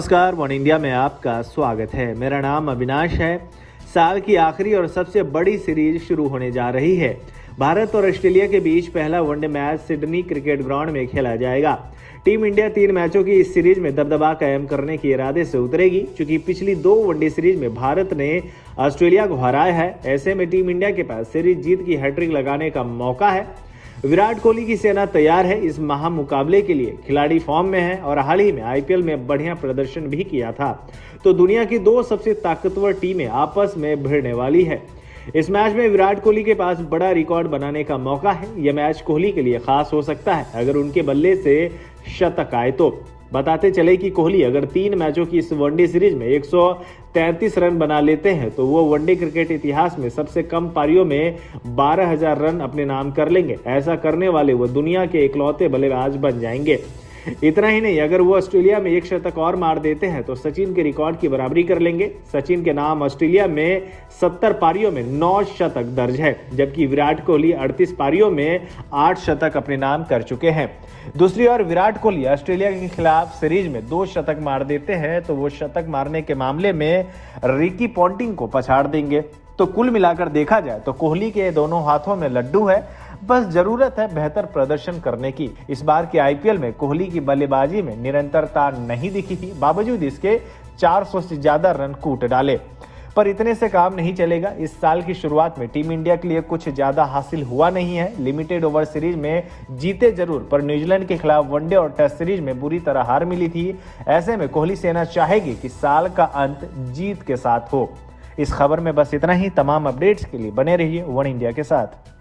नमस्कार, one India में आपका स्वागत है। मेरा नाम अविनाश है। साल की आखिरी और सबसे बड़ी सीरीज़ शुरू होने जा रही है। भारत और ऑस्ट्रेलिया के बीच पहला one day match Sydney cricket ground में खेला जाएगा। टीम इंडिया तीन मैचों की इस सीरीज़ में दबदबा कायम करने के इरादे से उतरेगी, क्योंकि पिछली दो वनडे सीरीज़ में भारत ने ऑस्ट्रेलिया को हराया है। ऐसे में टीम इंडिया के पास सीरीज़ जीत की हैट्रिक लगाने का मौका है। विराट कोहली की सेना तैयार है इस महा मुकाबले के लिए। खिलाड़ी फॉर्म में है और हाल ही में आईपीएल में बढ़िया प्रदर्शन भी किया था। तो दुनिया की दो सबसे ताकतवर टीमें आपस में भिड़ने वाली है। इस मैच में विराट कोहली के पास बड़ा रिकॉर्ड बनाने का मौका है। यह मैच कोहली के लिए खास हो सकता है, अगर उनके बल्ले से शतक आए तो। बताते चले कि कोहली अगर तीन मैचों की इस वनडे सीरीज़ में 133 रन बना लेते हैं तो वो वनडे क्रिकेट इतिहास में सबसे कम पारियों में 12,000 रन अपने नाम कर लेंगे। ऐसा करने वाले वो दुनिया के इकलौते बल्लेबाज बन जाएँगे। इतना ही नहीं, अगर वो ऑस्ट्रेलिया में एक शतक और मार देते हैं तो सचिन के रिकॉर्ड की बराबरी कर लेंगे। सचिन के नाम ऑस्ट्रेलिया में 70 पारियों में 9 शतक दर्ज है, जबकि विराट कोहली 38 पारियों में 8 शतक अपने नाम कर चुके हैं। दूसरी ओर, विराट कोहली ऑस्ट्रेलिया के खिलाफ सीरीज़ में दो शतक मार देते हैं तो वो शतक मारने के मामले में रिकी पॉन्टिंग को पछाड़ देंगे। तो कुल मिलाकर देखा जाए तो कोहली के दोनों हाथों में लड्डू है बस ज़रूरत है बेहतर प्रदर्शन करने की। इस बार के आईपीएल में कोहली की बल्लेबाजी में निरंतरता नहीं दिखी थी। बावजूद इसके 400 से ज़्यादा रन कूट डाले। पर इतने से काम नहीं चलेगा। इस साल की शुरुआत में टीम इंडिया के लिए कुछ ज़्यादा हासिल हुआ नहीं है। लिमिटेड ओवर सीरीज़ में जीते ज़रूर, पर न्यूजीलैंड के खिलाफ वनडे और टेस्ट सीरीज़ में बुरी तरह हार मिली थी। ऐसे में कोहली सेना चाहेगी कि साल का अंत जीत के साथ हो। इस खबर में बस इतना ही। तमाम अपडेट्स के लिए बने रहिए वन इंडिया के साथ।